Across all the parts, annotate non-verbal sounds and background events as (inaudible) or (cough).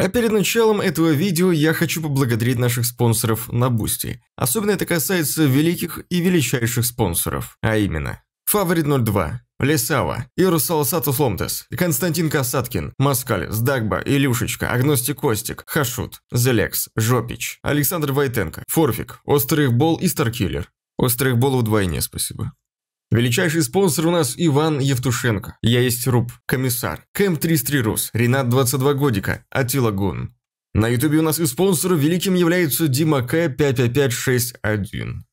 А перед началом этого видео я хочу поблагодарить наших спонсоров на Бусти. Особенно это касается великих и величайших спонсоров, а именно Фаворит 02, Лесава, Ирусал Сатус Ломтес, Константин Касаткин, Маскаль, Сдагба, Илюшечка, Агностик Костик, Хашут, Зелекс, Жопич, Александр Войтенко, Форфик, Острых Бол и Старкиллер. Острых Бол вдвойне спасибо. Величайший спонсор у нас Иван Евтушенко. Я есть Руб, комиссар, Кэм 33 Рус, Ренат 22 годика, Атила Гун. На ютубе у нас и спонсором великим является Дима К 55561.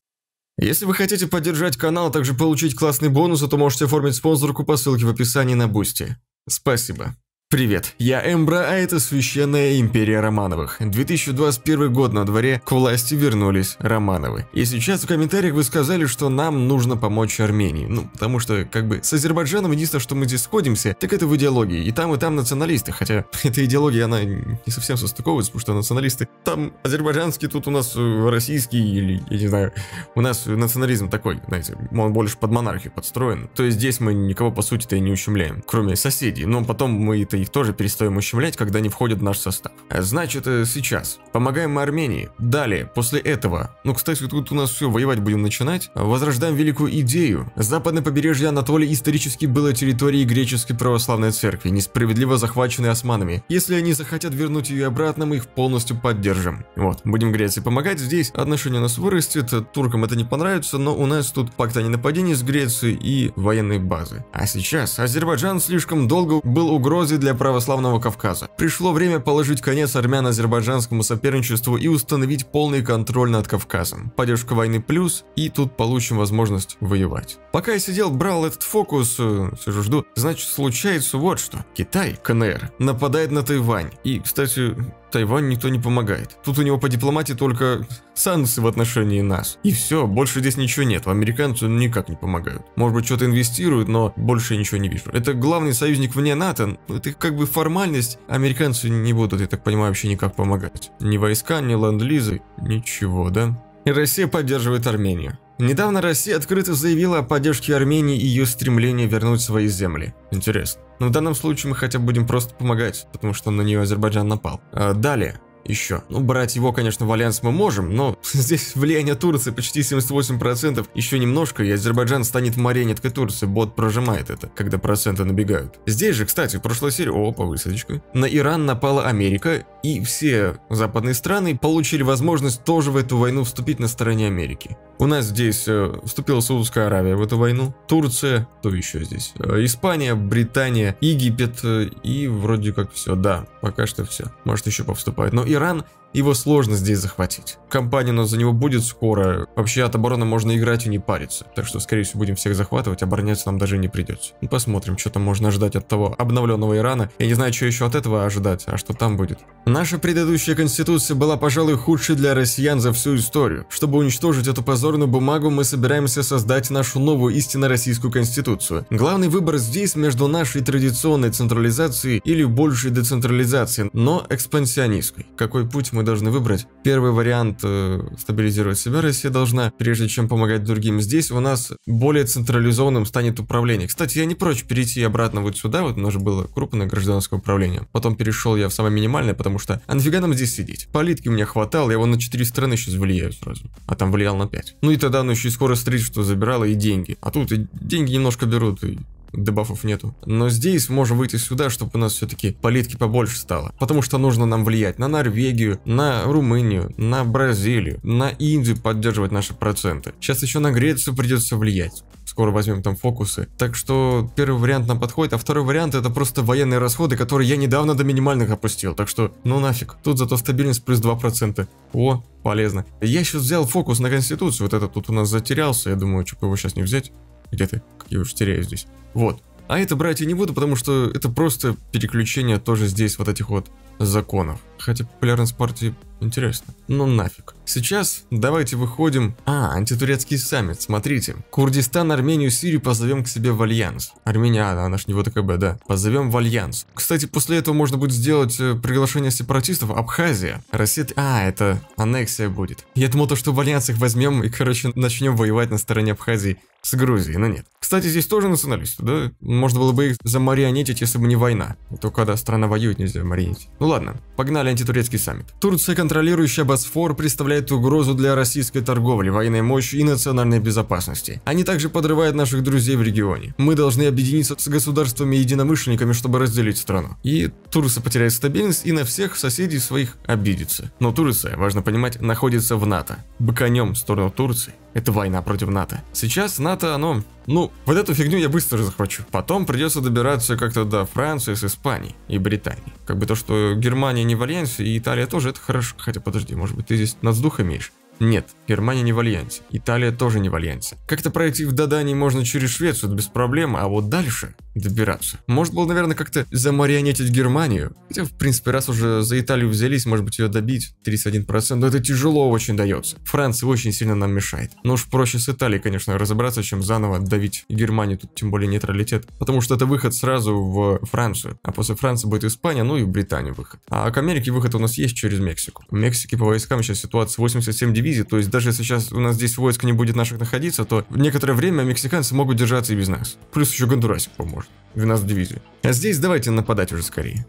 Если вы хотите поддержать канал, а также получить классный бонус, то можете оформить спонсорку по ссылке в описании на Бусти. Спасибо. Привет, я Эмбра, а это Священная Империя Романовых. 2021 год на дворе, к власти вернулись Романовы. И сейчас в комментариях вы сказали, что нам нужно помочь Армении. Ну, потому что, как бы, с Азербайджаном единственное, что мы здесь сходимся, так это в идеологии. И там, и там националисты, хотя (laughs) эта идеология, она не совсем состыковывается, потому что националисты там азербайджанский, тут у нас э, российский, или, я не знаю, у нас национализм такой, знаете, он больше под монархию подстроен. То есть здесь мы никого, по сути-то, и не ущемляем, кроме соседей. Но потом мы это их тоже перестаем ущемлять, когда они входят в наш состав. Значит, э, сейчас. Помогаем мы Армении. Далее, после этого, ну, кстати, тут у нас все, воевать будем начинать. Возрождаем великую идею. Западное побережье Анатолии исторически было территорией греческой православной церкви, несправедливо захваченной османами. Если они захотят вернуть ее обратно, мы их полностью поддержим. Вот, будем Греции помогать. Здесь отношения у нас вырастет, туркам это не понравится, но у нас тут пакт о ненападении с Грецией и военной базы. А сейчас Азербайджан слишком долго был угрозой для православного Кавказа. Пришло время положить конец армяно-азербайджанскому соперничеству и установить полный контроль над Кавказом. Поддержка войны плюс, и тут получим возможность воевать. Пока я сидел, брал этот фокус, э, сижу жду, значит случается вот что. Китай, КНР, нападает на Тайвань. И, кстати, Тайвань никто не помогает. Тут у него по дипломатии только санкции в отношении нас. И все, больше здесь ничего нет. Американцы никак не помогают. Может быть, что-то инвестируют, но больше ничего не вижу. Это главный союзник вне НАТО. Это как бы формальность. Американцы не будут, я так понимаю, вообще никак помогать. Ни войска, ни ленд-лизы, ничего, да? Россия поддерживает Армению. Недавно Россия открыто заявила о поддержке Армении и ее стремлении вернуть свои земли. Интересно. Но в данном случае мы хотя бы будем просто помогать, потому что на нее Азербайджан напал. А далее еще. Ну, брать его, конечно, в альянс мы можем, но (laughs) здесь влияние Турции почти 78%, еще немножко, и Азербайджан станет марионеткой Турции, бот прожимает это, когда проценты набегают. Здесь же, кстати, в прошлой серии, о, по высадочку, на Иран напала Америка, и все западные страны получили возможность тоже в эту войну вступить на стороне Америки. У нас здесь э, вступила Саудовская Аравия в эту войну, Турция, кто еще здесь? Э, Испания, Британия, Египет э, и вроде как все, да, пока что все. Может еще повступает. Но Иран его сложно здесь захватить. Компания но за него будет скоро. Вообще от обороны можно играть и не париться. Так что, скорее всего, будем всех захватывать, обороняться нам даже не придется. Ну, посмотрим, что там можно ожидать от того обновленного Ирана. Я не знаю, что еще от этого ожидать, а что там будет. Наша предыдущая конституция была, пожалуй, худшей для россиян за всю историю. Чтобы уничтожить эту позорную бумагу, мы собираемся создать нашу новую истинно российскую конституцию. Главный выбор здесь между нашей традиционной централизацией или большей децентрализацией, но экспансионистской. Какой путь мы должны выбрать. Первый вариант э, стабилизировать себя Россия должна, прежде чем помогать другим. Здесь у нас более централизованным станет управление. Кстати, я не прочь перейти обратно вот сюда, вот у нас же было крупное гражданское управление. Потом перешел я в самое минимальное, потому что а нафига нам здесь сидеть? Политики у меня хватало, я вон на 4 страны сейчас влияю сразу. А там влиял на 5. Ну и тогда оно еще и скоро строительство забирало и деньги. А тут и деньги немножко берут, и дебафов нету. Но здесь можем выйти сюда, чтобы у нас все-таки политики побольше стало. Потому что нужно нам влиять на Норвегию, на Румынию, на Бразилию, на Индию поддерживать наши проценты. Сейчас еще на Грецию придется влиять. Скоро возьмем там фокусы. Так что первый вариант нам подходит, а второй вариант это просто военные расходы, которые я недавно до минимальных опустил. Так что, ну нафиг. Тут зато стабильность плюс 2%. О, полезно. Я сейчас взял фокус на Конституцию. Вот этот тут у нас затерялся. Я думаю, что его сейчас не взять. Где ты? Я уж теряю здесь. Вот. А это брать я не буду, потому что это просто переключение тоже здесь вот этих вот законов. Хотя популярность партии интересно. Ну нафиг. Сейчас давайте выходим... А, антитурецкий саммит, смотрите. Курдистан, Армению, Сирию позовем к себе в альянс. Армения, а, она ж не в ОДКБ, да. Позовем в альянс. Кстати, после этого можно будет сделать э, приглашение сепаратистов. Абхазия. Россия... А, это аннексия будет. Я думал, то, что в альянс их возьмем и, короче, начнем воевать на стороне Абхазии с Грузией, но нет. Кстати, здесь тоже националисты, да? Можно было бы их замарионетить, если бы не война. А то когда страна воюет, нельзя марионетить. Ну ладно, погнали антитурецкий саммит. Турция, контролирующая Босфор, представляет угрозу для российской торговли, военной мощи и национальной безопасности. Они также подрывают наших друзей в регионе. Мы должны объединиться с государствами-единомышленниками, чтобы разделить страну. И Турция потеряет стабильность и на всех соседей своих обидится. Но Турция, важно понимать, находится в НАТО. Быканем в сторону Турции это война против НАТО. Сейчас НАТО, оно... Ну, вот эту фигню я быстро захвачу. Потом придется добираться как-то до Франции с Испанией и Британии. Как бы то, что Германия не в альянсе и Италия тоже, это хорошо. Хотя, подожди, может быть, ты здесь надсдух имеешь? Нет, Германия не в альянсе, Италия тоже не в альянсе. Как-то пройти в Дадане можно через Швецию без проблем, а вот дальше добираться. Может было, наверное, как-то замарионетить Германию. Хотя, в принципе, раз уже за Италию взялись, может быть ее добить, 31%, но это тяжело очень дается. Франция очень сильно нам мешает. Но уж проще с Италией, конечно, разобраться, чем заново давить Германию, тут тем более нейтралитет. Потому что это выход сразу в Францию, а после Франции будет Испания, ну и в Британию выход. А к Америке выход у нас есть через Мексику. В Мексике по войскам сейчас ситуация 87 дивизий, то есть даже если сейчас у нас здесь войск не будет наших находиться, то некоторое время мексиканцы могут держаться и без нас. Плюс еще Гондурасик поможет. 12 дивизию. А здесь давайте нападать уже скорее.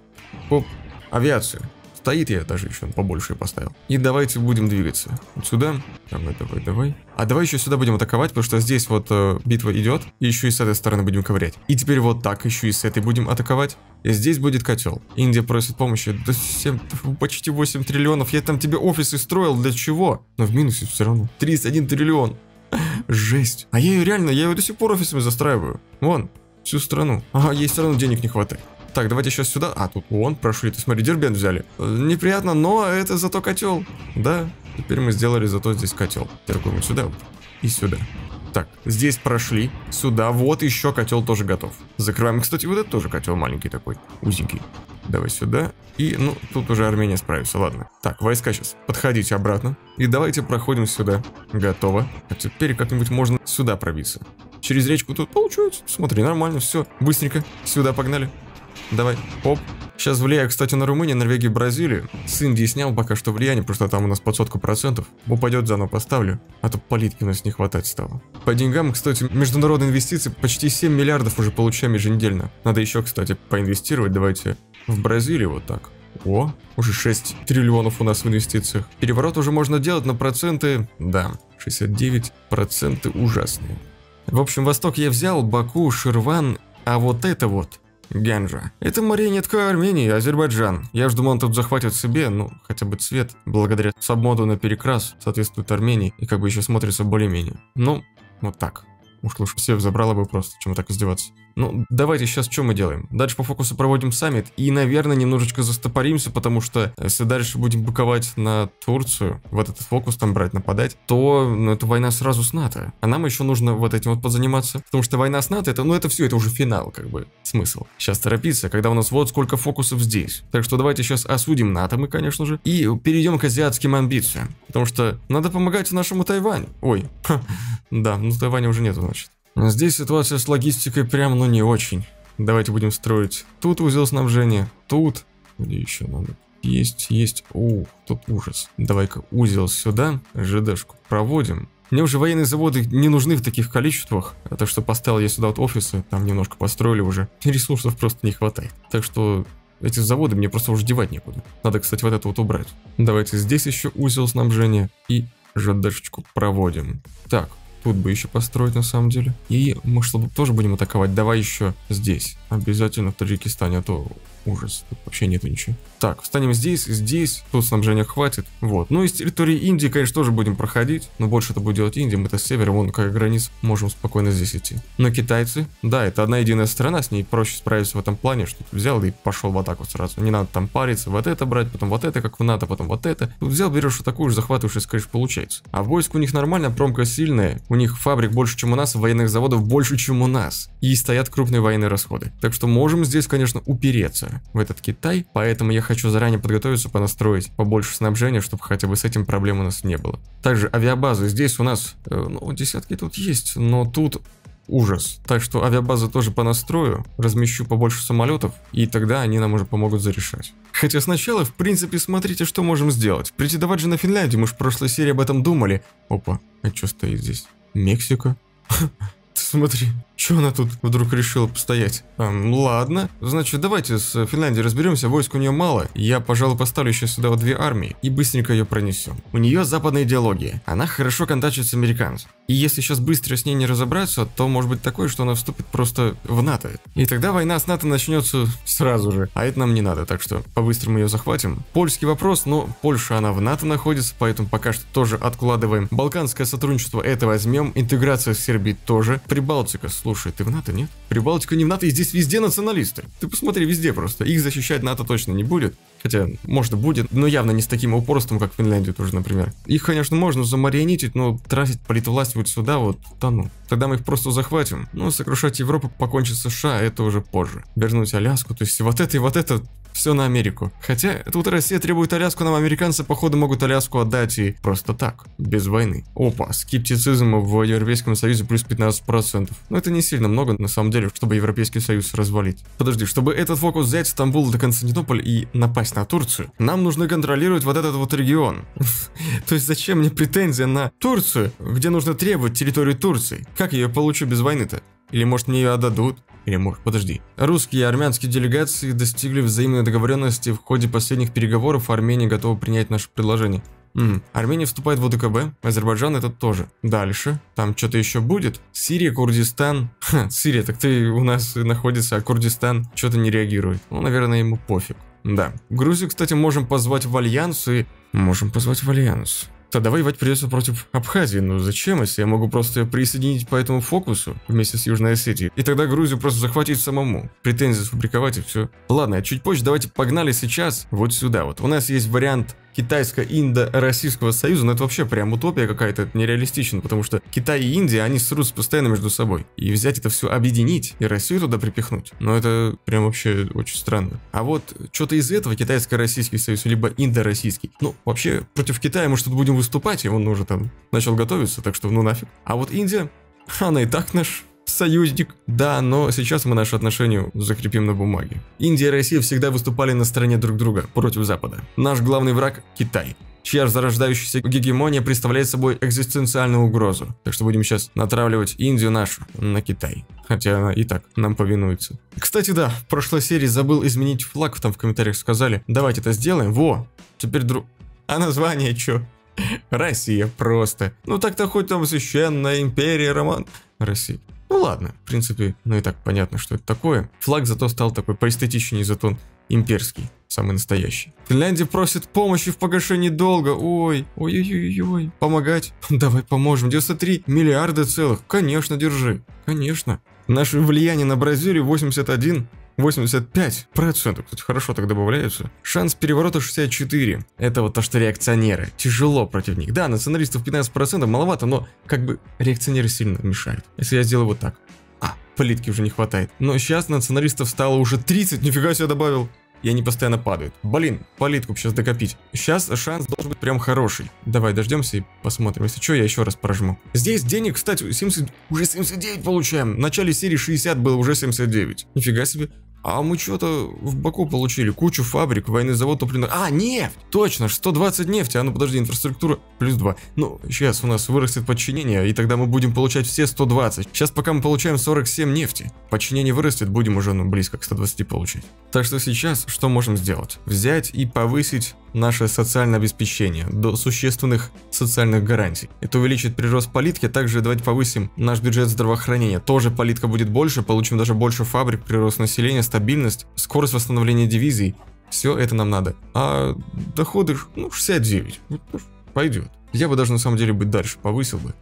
По авиацию. Стоит я даже еще побольше поставил. И давайте будем двигаться. Вот сюда. Давай, давай, давай. А давай еще сюда будем атаковать, потому что здесь вот э, битва идет. И еще и с этой стороны будем ковырять. И теперь вот так еще и с этой будем атаковать. И здесь будет котел. Индия просит помощи. Да 7, почти 8 триллионов. Я там тебе офисы строил. Для чего? Но в минусе все равно. 31 триллион. (laughs) Жесть. А я ее реально, я ее до сих пор офисами застраиваю. Вон, всю страну. Ага, ей все равно денег не хватает. Так, давайте сейчас сюда. А, тут вон прошли. Ты смотри, Дербент взяли. Неприятно, но это зато котел. Да, теперь мы сделали зато здесь котел. Теперь мы сюда и сюда. Так, здесь прошли. Сюда. Вот еще котел тоже готов. Закрываем. Кстати, вот это тоже котел маленький такой. Узенький. Давай сюда. И, ну, тут уже Армения справится, ладно. Так, войска сейчас. Подходите обратно. И давайте проходим сюда. Готово. А теперь как-нибудь можно сюда пробиться. Через речку тут получается. Смотри, нормально, все. Быстренько. Сюда погнали. Давай. Оп. Сейчас влияю, кстати, на Румынию, Норвегию, Бразилию. С Индии снял пока что влияние, что там у нас под сотку процентов. Упадет, заново поставлю. А то политики у нас не хватать стало. По деньгам, кстати, международные инвестиции почти 7 миллиардов уже получаем еженедельно. Надо еще, кстати, поинвестировать. Давайте в Бразилию вот так. О, уже 6 триллионов у нас в инвестициях. Переворот уже можно делать, но проценты... Да, 69 проценты ужасные. В общем, Восток я взял, Баку, Ширван, а вот это вот Генджа. Это марионетка Армении, Азербайджан. Я ж думал, он тут захватит себе, ну, хотя бы цвет, благодаря сабмоду на перекрас, соответствует Армении, и как бы еще смотрится более-менее. Ну, вот так. Уж лучше всех забрала бы просто, чем так издеваться. Ну, давайте сейчас что мы делаем? Дальше по фокусу проводим саммит и, наверное, немножечко застопоримся, потому что если дальше будем быковать на Турцию, вот этот фокус там брать, нападать, то, ну, это война сразу с НАТО. А нам еще нужно вот этим вот позаниматься, потому что война с НАТО, это, ну, это все, это уже финал, как бы, смысл. Сейчас торопиться, когда у нас вот сколько фокусов здесь. Так что давайте сейчас осудим НАТО мы, конечно же, и перейдем к азиатским амбициям, потому что надо помогать нашему Тайваню. Ой, (laughs) да, ну Тайваня уже нету, значит. Здесь ситуация с логистикой прям, ну не очень. Давайте будем строить. Тут узел снабжения, тут. Где еще надо? Есть, есть. Ух, тут ужас. Давай-ка узел сюда, ЖДшку проводим. Мне уже военные заводы не нужны в таких количествах, так что поставил я сюда вот офисы, там немножко построили уже. (laughs) Ресурсов просто не хватает. Так что эти заводы мне просто уже девать некуда. Надо, кстати, вот это вот убрать. Давайте здесь еще узел снабжения и ЖДшечку проводим. Так, Тут бы еще построить на самом деле. И мы что тоже будем атаковать. Давай еще здесь. Обязательно в Таджикистане, а то ужас. Тут вообще нету ничего. Так, встанем здесь, здесь. Тут снабжения хватит. Вот. Ну, из территории Индии, конечно, тоже будем проходить. Но больше это будет делать Индия. Мы-то с севера, вон какая граница. Можем спокойно здесь идти. Но китайцы, да, это одна единая страна. С ней проще справиться в этом плане, что ты взял и пошел в атаку сразу. Не надо там париться, вот это брать, потом вот это, как в НАТО, потом вот это. Тут взял, берешь атакуешь, захватываешь и, скажешь, получается. А войск у них нормально, промка сильная. У них фабрик больше, чем у нас, военных заводов больше, чем у нас. И стоят крупные военные расходы. Так что можем здесь, конечно, упереться. Нефтянка в этот Китай, поэтому я хочу заранее подготовиться, понастроить побольше снабжения, чтобы хотя бы с этим проблем у нас не было. Также авиабазы здесь у нас, э, ну, десятки тут есть, но тут ужас. Так что авиабазы тоже понастрою, размещу побольше самолетов, и тогда они нам уже помогут зарешать. Хотя сначала, в принципе, смотрите, что можем сделать. Претендовать же на Финляндию, мы же в прошлой серии об этом думали. Опа, а что стоит здесь? Мексика? (laughs) Смотри, что она тут вдруг решила постоять? Эм, ладно, значит, давайте с Финляндией разберемся, войск у нее мало. Я, пожалуй, поставлю сейчас сюда вот две армии и быстренько ее пронесем. У нее западная идеология, она хорошо контачит с американцем. И если сейчас быстро с ней не разобраться, то может быть такое, что она вступит просто в НАТО. И тогда война с НАТО начнется сразу же. А это нам не надо, так что по-быстрому ее захватим. Польский вопрос, но Польша она в НАТО находится, поэтому пока что тоже откладываем. Балканское сотрудничество это возьмем, интеграция с Сербией тоже. Прибалтика, слушай, ты в НАТО, нет? Прибалтика не в НАТО, и здесь везде националисты. Ты посмотри, везде просто. Их защищать НАТО точно не будет. Хотя, может, будет, но явно не с таким упорством, как Финляндию тоже, например. Их, конечно, можно замарионитить, но тратить политвласть вот сюда вот, да ну. Тогда мы их просто захватим. Ну, сокрушать Европу, покончить с США, это уже позже. Вернуть Аляску, то есть вот это и вот это все на Америку. Хотя тут Россия требует Аляску, нам американцы, походу, могут Аляску отдать и просто так, без войны. Опа, скептицизм в Европейском Союзе плюс 15%. Но это не сильно много, на самом деле, чтобы Европейский Союз развалить. Подожди, чтобы этот фокус взять Стамбул до Константинополь и напасть на Турцию, нам нужно контролировать вот этот вот регион. (laughs) То есть зачем мне претензия на Турцию, где нужно требовать территорию Турции? Как я ее получу без войны-то? Или может мне ее отдадут? Или может, подожди. Русские и армянские делегации достигли взаимной договоренности в ходе последних переговоров, Армения готова принять наше предложение. М, Армения вступает в ОДКБ, Азербайджан это тоже. Дальше, там что-то еще будет. Сирия, Курдистан. (laughs) Ха, Сирия, так ты у нас находится, а Курдистан что-то не реагирует. Ну, наверное, ему пофиг. Да. Грузию, кстати, можем позвать в Альянс и... Можем позвать в Альянс. Тогда воевать придется против Абхазии, но зачем, если я могу просто присоединить по этому фокусу вместе с Южной Осетией, и тогда Грузию просто захватить самому, претензии сфабриковать и все. Ладно, чуть позже давайте погнали сейчас вот сюда вот. У нас есть вариант китайско-индо-российского союза, но это вообще прям утопия какая-то, это нереалистично, потому что Китай и Индия, они срутся постоянно между собой. И взять это все, объединить и Россию туда припихнуть, ну это прям вообще очень странно. А вот что-то из этого, китайско-российский союз, либо индо-российский, ну вообще против Китая мы что-то будем выступать, и он уже там начал готовиться, так что ну нафиг. А вот Индия, она и так наш союзник. Да, но сейчас мы наши отношения закрепим на бумаге. Индия и Россия всегда выступали на стороне друг друга против Запада. Наш главный враг – Китай чья зарождающаяся гегемония представляет собой экзистенциальную угрозу. Так что будем сейчас натравливать Индию нашу на Китай. Хотя она и так нам повинуется. Кстати, да, в прошлой серии забыл изменить флаг, там в комментариях сказали. Давайте это сделаем. Во, теперь друг... А название чё? Россия просто. Ну так-то хоть там священная империя, Роман. Россия. Ну ладно, в принципе, ну и так понятно, что это такое. Флаг зато стал такой поэстетичнее, зато он имперский, самый настоящий. Финляндия просит помощи в погашении долга. Ой, ой-ой-ой-ой. Помогать? (laughs) Давай поможем. 93 миллиарда целых. Конечно, держи. Конечно. Наше влияние на Бразилию 81 85%, кстати, хорошо так добавляются. Шанс переворота 64. Это вот то, что реакционеры. Тяжело против них. Да, националистов 15% маловато, но как бы реакционеры сильно мешают. Если я сделаю вот так. А, политики уже не хватает. Но сейчас националистов стало уже 30, нифига себе добавил и они постоянно падают. Блин, политку сейчас докопить. Сейчас шанс должен быть прям хороший. Давай дождемся и посмотрим. Если что, я еще раз прожму. Здесь денег, кстати, 70... уже 79 получаем. В начале серии 60 было уже 79. Нифига себе. А мы что-то в Баку получили кучу фабрик, военный завод топливный... А, нефть! Точно, 120 нефти. А ну подожди, инфраструктура плюс 2. Ну, сейчас у нас вырастет подчинение, и тогда мы будем получать все 120. Сейчас пока мы получаем 47 нефти. Подчинение вырастет, будем уже ну, близко к 120 получить. Так что сейчас что можем сделать? Взять и повысить наше социальное обеспечение до существенных социальных гарантий. Это увеличит прирост политики, а также давайте повысим наш бюджет здравоохранения. Тоже политика будет больше, получим даже больше фабрик, прирост населения, стабильность, скорость восстановления дивизий. Все это нам надо. А доходы, ну, 69. Ну, пойдет. Я бы даже на самом деле быть дальше повысил бы.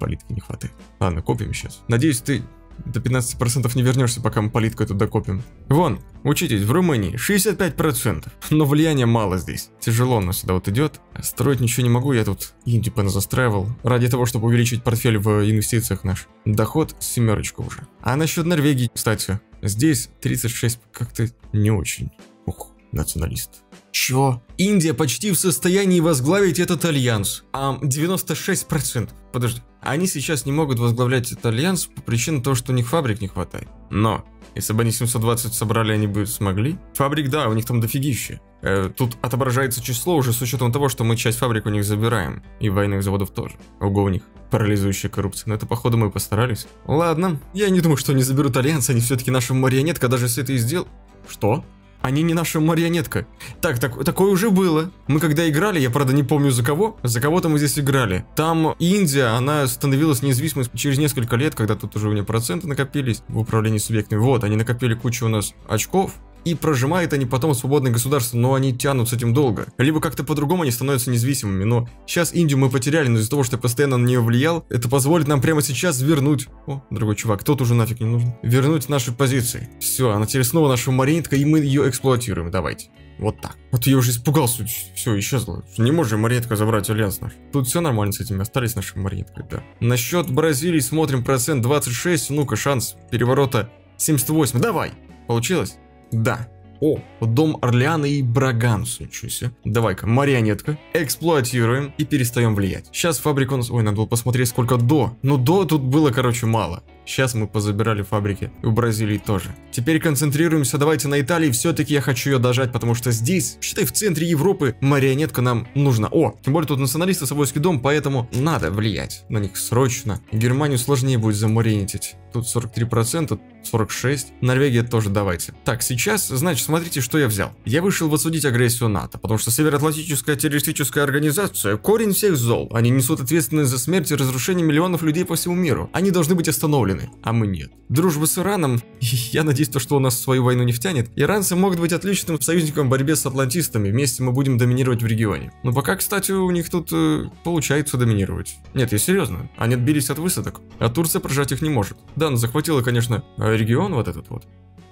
Политики не хватает. Ладно, копим сейчас. Надеюсь, ты до 15% не вернешься, пока мы политку эту докопим. Вон, учитесь, в Румынии 65%. Но влияния мало здесь. Тяжело оно сюда вот идет. Строить ничего не могу, я тут Индию застраивал. Ради того, чтобы увеличить портфель в инвестициях наш. Доход семерочка уже. А насчет Норвегии, кстати, здесь 36 как-то не очень. Ух, националист. Чё? Индия почти в состоянии возглавить этот альянс. А 96%. Подожди. Они сейчас не могут возглавлять этот альянс по причине того, что у них фабрик не хватает. Но, если бы они 720 собрали, они бы смогли. Фабрик, да, у них там дофигище. Э, тут отображается число уже с учетом того, что мы часть фабрик у них забираем. И военных заводов тоже. Ого у них. Парализующая коррупция. Но это, походу, мы постарались. Ладно. Я не думаю, что они заберут альянс. Они все-таки наша марионетка, даже если это и сделал... Что? Они не наша марионетка. Так, так, такое уже было. Мы когда играли, я правда не помню за кого, за кого-то мы здесь играли. Там Индия, она становилась независимой через несколько лет, когда тут уже у нее проценты накопились в управлении субъектами. Вот, они накопили кучу у нас очков, и прожимают они потом свободное государство, но они тянут с этим долго. Либо как-то по-другому они становятся независимыми, но сейчас Индию мы потеряли, но из-за того, что я постоянно на нее влиял, это позволит нам прямо сейчас вернуть... О, другой чувак, тот уже нафиг не нужен. Вернуть наши позиции. Все, она теперь снова наша маринетка, и мы ее эксплуатируем, давайте. Вот так. Вот я уже испугался, все, исчезло. Не можем маринетка забрать альянс наш. Тут все нормально с этим, остались наши маринеткой, да. Насчет Бразилии смотрим процент 26, ну-ка шанс переворота 78, давай. Получилось? Да. О, дом Орлеана и Браганс, ничего себе. Давай-ка, марионетка. Эксплуатируем и перестаем влиять. Сейчас фабрику у нас... Ой, надо было посмотреть, сколько до. Ну, до тут было, короче, мало. Сейчас мы позабирали фабрики. И в Бразилии тоже. Теперь концентрируемся, давайте на Италии. Все-таки я хочу ее дожать, потому что здесь, считай, в центре Европы, марионетка нам нужна. О, тем более тут националисты Савойский дом, поэтому надо влиять на них срочно. Германию сложнее будет замарионетить. Тут 43%, 46%. Норвегия тоже давайте. Так, сейчас, значит, смотрите, что я взял. Я вышел в агрессию НАТО, потому что Североатлантическая террористическая организация – корень всех зол. Они несут ответственность за смерть и разрушение миллионов людей по всему миру. Они должны быть остановлены а мы нет. Дружба с Ираном, я надеюсь, то, что у нас в свою войну не втянет, иранцы могут быть отличным союзником в борьбе с атлантистами, вместе мы будем доминировать в регионе. Но пока, кстати, у них тут э, получается доминировать. Нет, я серьезно, они отбились от высадок, а Турция прожать их не может. Да, она захватила, конечно, регион вот этот вот,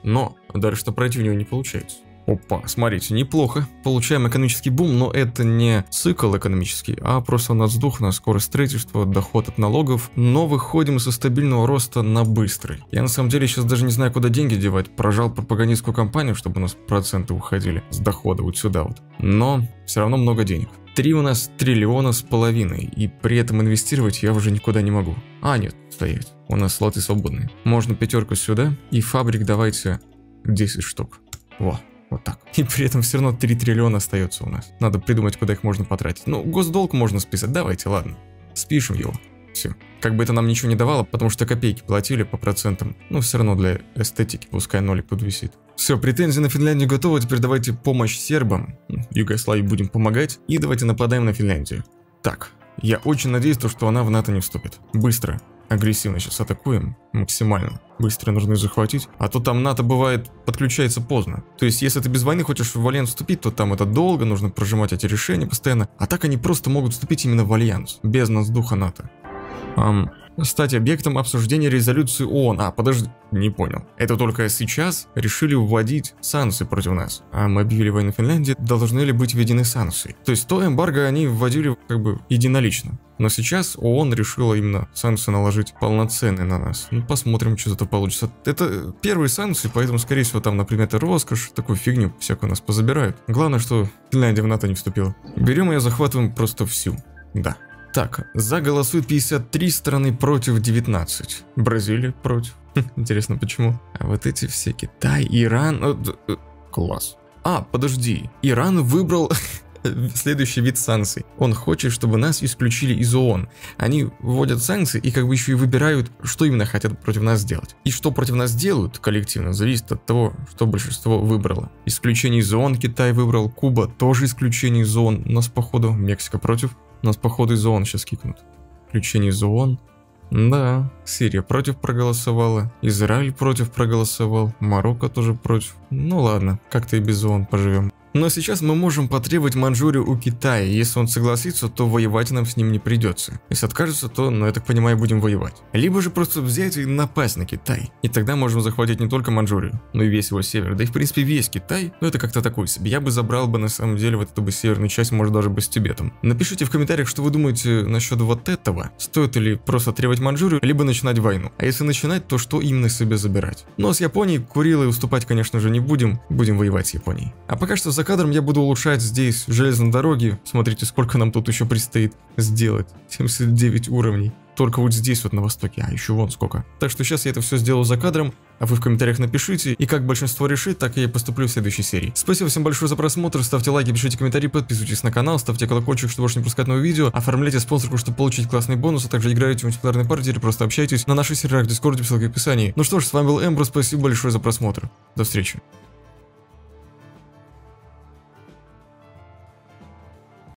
но дальше-то пройти у него не получается. Опа, смотрите, неплохо. Получаем экономический бум, но это не цикл экономический, а просто на вздох, на скорость строительства, доход от налогов. Но выходим со стабильного роста на быстрый. Я на самом деле сейчас даже не знаю, куда деньги девать. Прожал пропагандистскую кампанию, чтобы у нас проценты уходили с дохода вот сюда вот. Но все равно много денег. Три у нас триллиона с половиной, и при этом инвестировать я уже никуда не могу. А, нет, стоять. У нас слоты свободные. Можно пятерку сюда, и фабрик давайте 10 штук. Во, вот так. И при этом все равно 3 триллиона остается у нас. Надо придумать, куда их можно потратить. Ну, госдолг можно списать. Давайте, ладно. Спишем его. Все. Как бы это нам ничего не давало, потому что копейки платили по процентам. Но все равно для эстетики пускай нолик тут висит. Все, претензии на Финляндию готовы, теперь давайте помощь сербам. Югославии будем помогать. И давайте нападаем на Финляндию. Так, я очень надеюсь, что она в НАТО не вступит. Быстро агрессивно сейчас атакуем, максимально. Быстро нужно захватить, а то там НАТО бывает подключается поздно. То есть, если ты без войны хочешь в альянс вступить, то там это долго, нужно прожимать эти решения постоянно. А так они просто могут вступить именно в альянс, без нас духа НАТО. Эм, стать объектом обсуждения резолюции ООН. А, подожди, не понял. Это только сейчас решили вводить санкции против нас. А мы объявили войну Финляндии, должны ли быть введены санкции? То есть то эмбарго они вводили как бы единолично. Но сейчас ООН решила именно санкции наложить полноценные на нас. Ну, посмотрим, что это получится. Это первые санкции, поэтому, скорее всего, там, например, это роскошь, такую фигню всякую нас позабирают. Главное, что Финляндия в НАТО не вступила. Берем и захватываем просто всю. Да. Так, за голосует 53 страны против 19. Бразилия против. (laughs) Интересно, почему? А вот эти все Китай, Иран... Э, э, класс. А, подожди. Иран выбрал (laughs) следующий вид санкций. Он хочет, чтобы нас исключили из ООН. Они вводят санкции и как бы еще и выбирают, что именно хотят против нас сделать. И что против нас делают коллективно, зависит от того, что большинство выбрало. Исключение из ООН Китай выбрал, Куба тоже исключение из ООН, у нас походу Мексика против. Нас походу из ООН сейчас кикнут. Включение из ООН. Да, Сирия против проголосовала, Израиль против проголосовал, Марокко тоже против. Ну ладно, как-то и без ООН поживем. Но сейчас мы можем потребовать Манчжурию у Китая, если он согласится, то воевать нам с ним не придется. Если откажется, то, ну я так понимаю, будем воевать. Либо же просто взять и напасть на Китай. И тогда можем захватить не только Манчжурию, но и весь его север. Да и в принципе весь Китай, ну это как-то такой себе. Я бы забрал бы на самом деле вот эту бы северную часть, может даже бы с Тибетом. Напишите в комментариях, что вы думаете насчет вот этого. Стоит ли просто требовать Манчжурию, либо начинать войну. А если начинать, то что именно себе забирать? Но с Японией Курилой уступать, конечно же, не будем. Будем воевать с Японией. А пока что за кадром я буду улучшать здесь железные дороги. Смотрите, сколько нам тут еще предстоит сделать. 79 уровней. Только вот здесь вот на востоке, а еще вон сколько. Так что сейчас я это все сделаю за кадром, а вы в комментариях напишите, и как большинство решит, так и я поступлю в следующей серии. Спасибо всем большое за просмотр, ставьте лайки, пишите комментарии, подписывайтесь на канал, ставьте колокольчик, чтобы больше не пропускать новые видео, оформляйте спонсорку, чтобы получить классный бонус, а также играете в мультиплеерной партии или просто общайтесь на наших серверах в Дискорде в ссылке в описании. Ну что ж, с вами был Эмбро, спасибо большое за просмотр. До встречи.